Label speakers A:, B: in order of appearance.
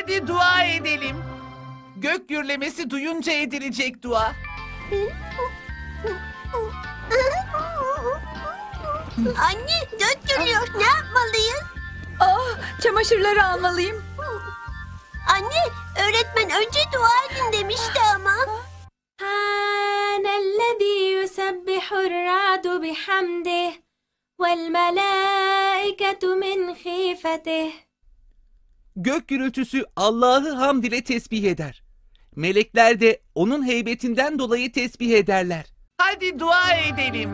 A: Hadi dua edelim. Gök gürlemesi duyunca edilecek dua.
B: Anne gök gürüyor. Ne yapmalıyız?
C: Ah, çamaşırları almalıyım.
B: Anne öğretmen önce dua edin demişti ama.
D: سبحان الذي يسبح الرعد بحمده والملائكة من خيفته
A: Gök gürültüsü Allah'ı hamd ile tesbih eder. Melekler de onun heybetinden dolayı tesbih ederler. Hadi dua edelim.